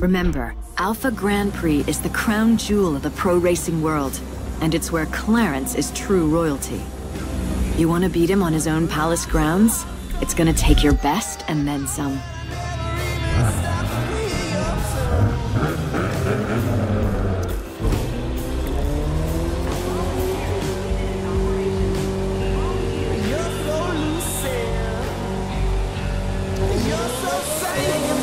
Remember, Alpha Grand Prix is the crown jewel of the pro racing world, and it's where Clarence is true royalty. You want to beat him on his own palace grounds? It's gonna take your best and then some. You're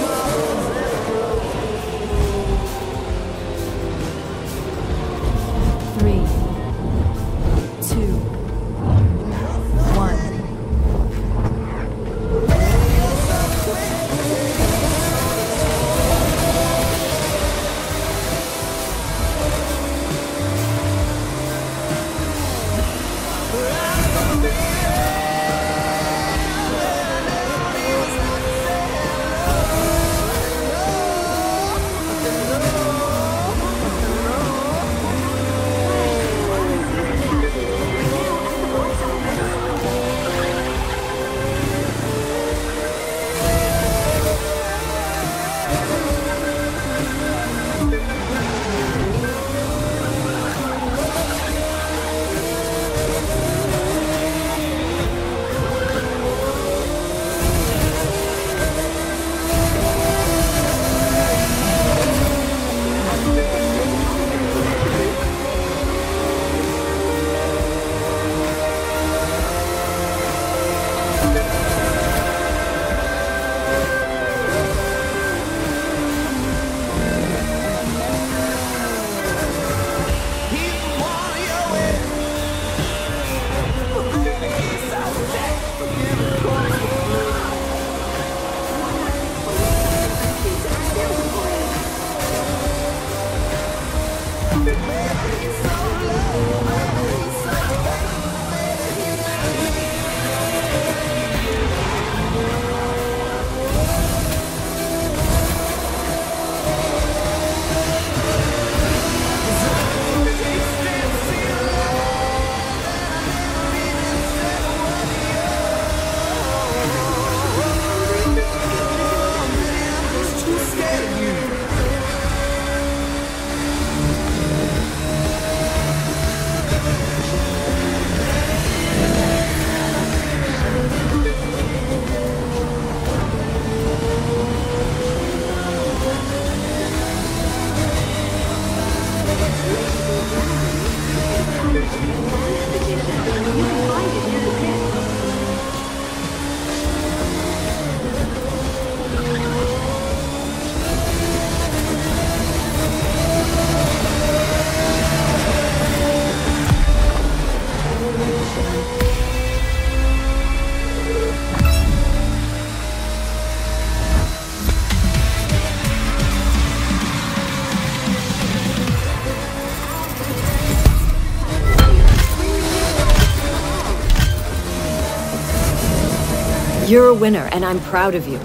a winner, and I'm proud of you.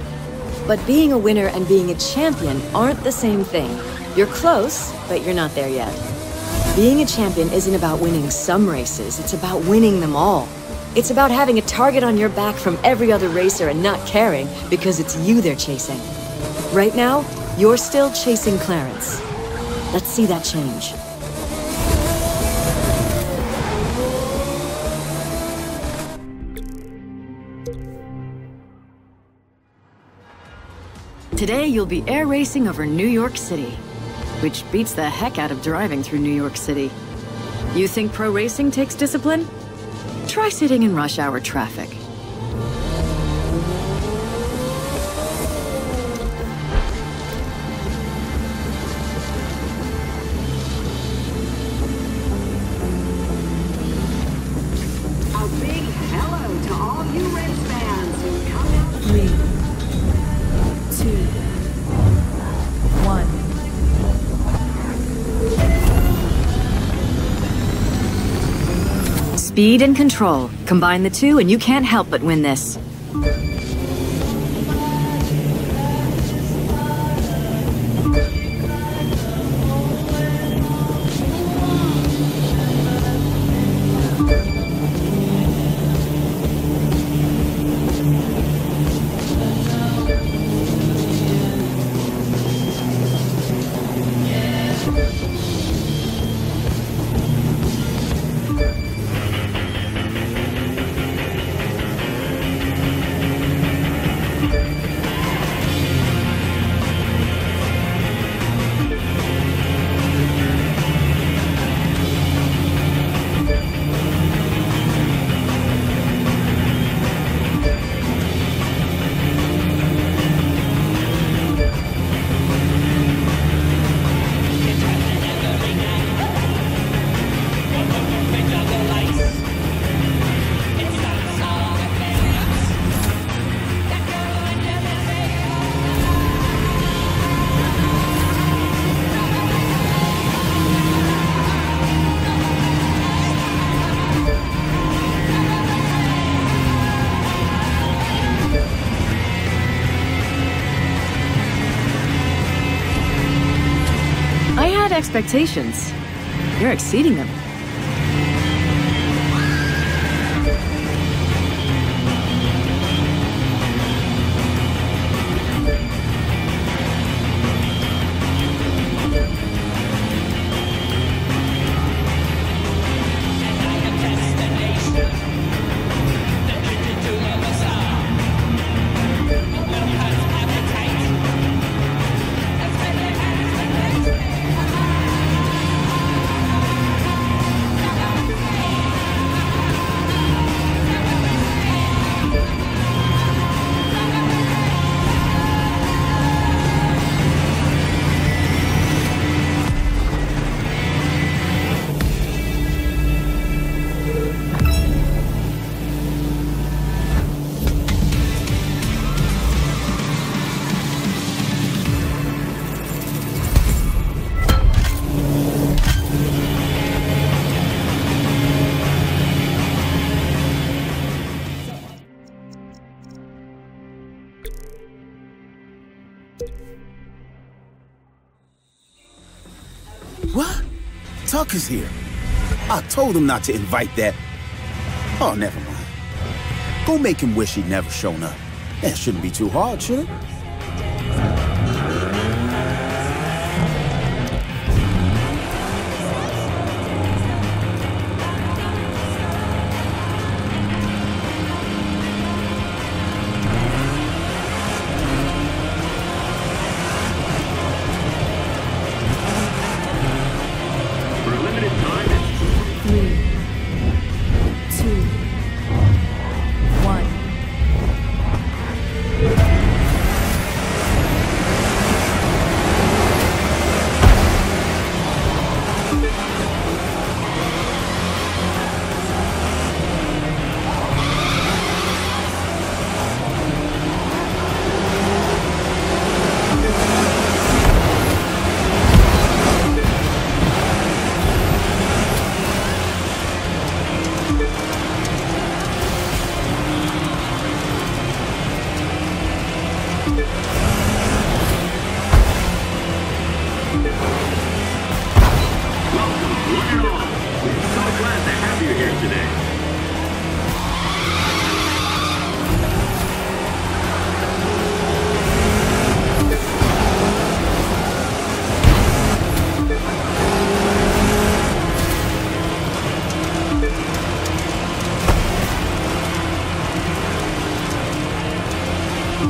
But being a winner and being a champion aren't the same thing. You're close, but you're not there yet. Being a champion isn't about winning some races, it's about winning them all. It's about having a target on your back from every other racer and not caring because it's you they're chasing. Right now, you're still chasing Clarence. Let's see that change. Today you'll be air racing over New York City, which beats the heck out of driving through New York City. You think pro racing takes discipline? Try sitting in rush hour traffic. Speed and control. Combine the two and you can't help but win this. Expectations. You're exceeding them. Tucker's here. I told him not to invite that. Oh, never mind. Go make him wish he'd never shown up. That shouldn't be too hard, should it?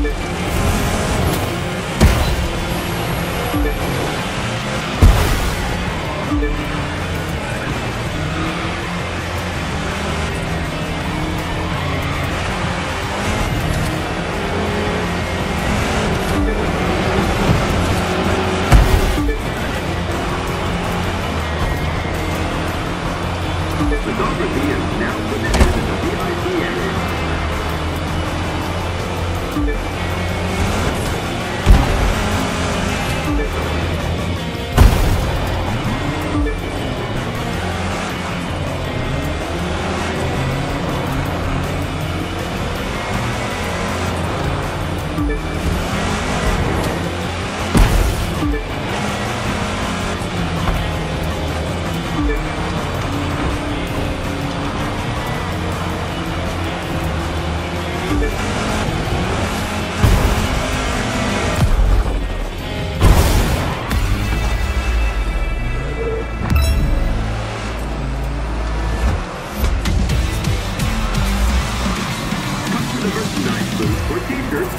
Photography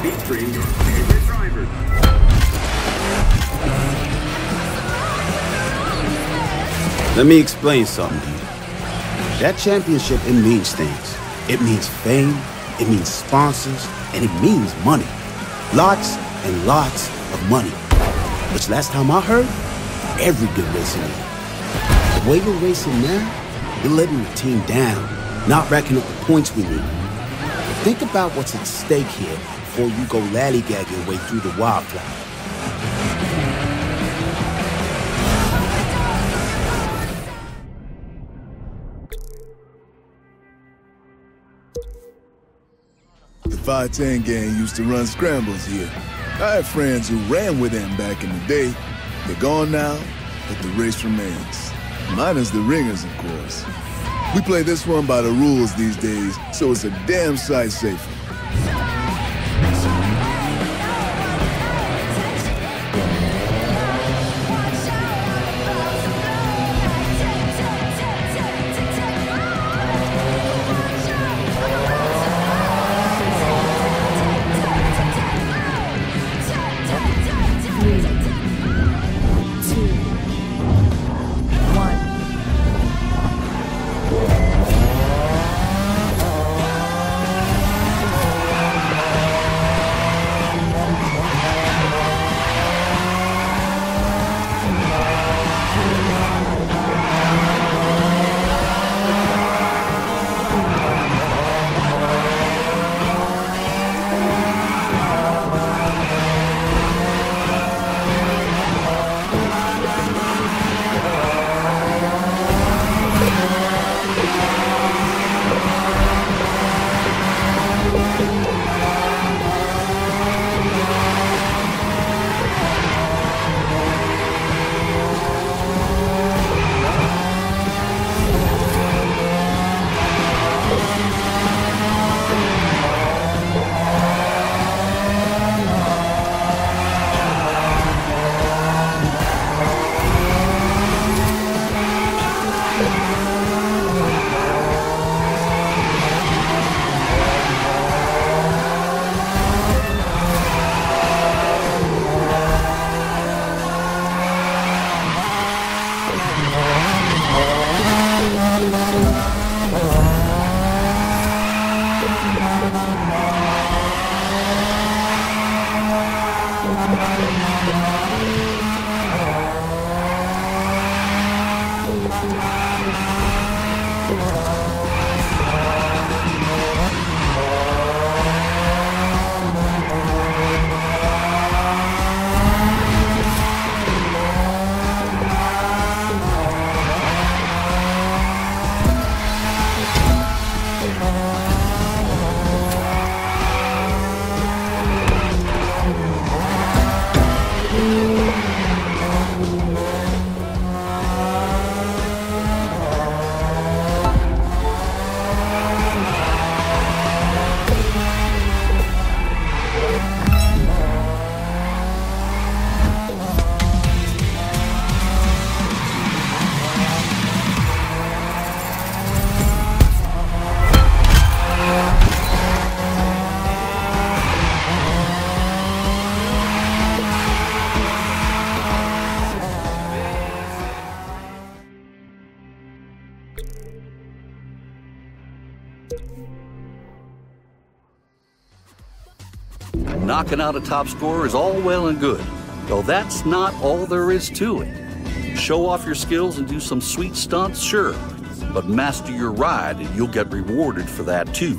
featuring your favorite drivers. Let me explain something to you. That championship, it means things. It means fame, it means sponsors, and it means money. Lots and lots of money. Which last time I heard, every good league. The way you're racing now, you're letting the team down, not racking up the points we need. Think about what's at stake here before you go lallygag your way through the wildflower. The 510 gang used to run scrambles here. I had friends who ran with him back in the day. They're gone now, but the race remains. Minus the ringers, of course. We play this one by the rules these days, so it's a damn sight safer. Oh. Knocking out a top scorer is all well and good, though that's not all there is to it. Show off your skills and do some sweet stunts, sure, but master your ride and you'll get rewarded for that too.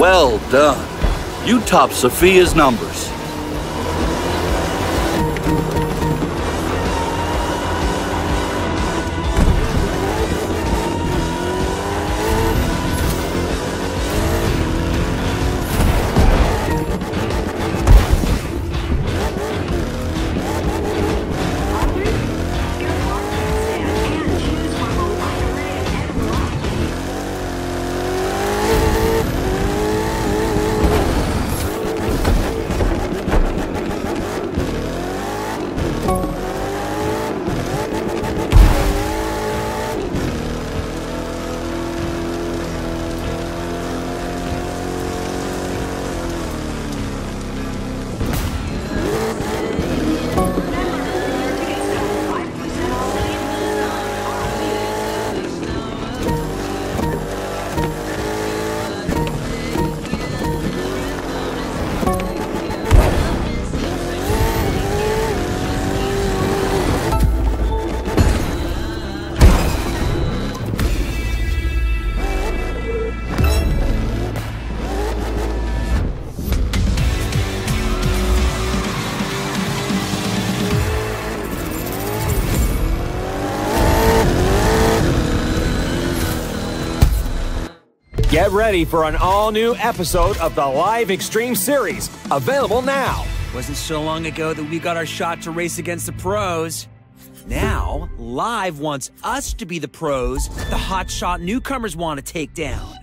Well done. You topped Sophia's numbers. Get ready for an all new episode of the Live Extreme Series, available now. Wasn't so long ago that we got our shot to race against the pros. Now, Live wants us to be the pros the hotshot newcomers want to take down.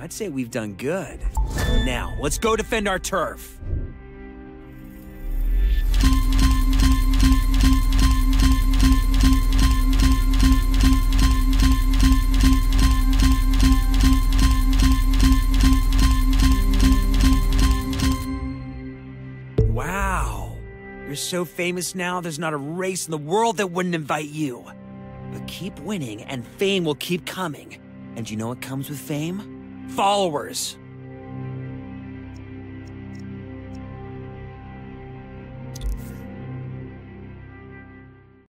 I'd say we've done good. Now, let's go defend our turf. You're so famous now, there's not a race in the world that wouldn't invite you. But keep winning, and fame will keep coming. And you know what comes with fame? Followers.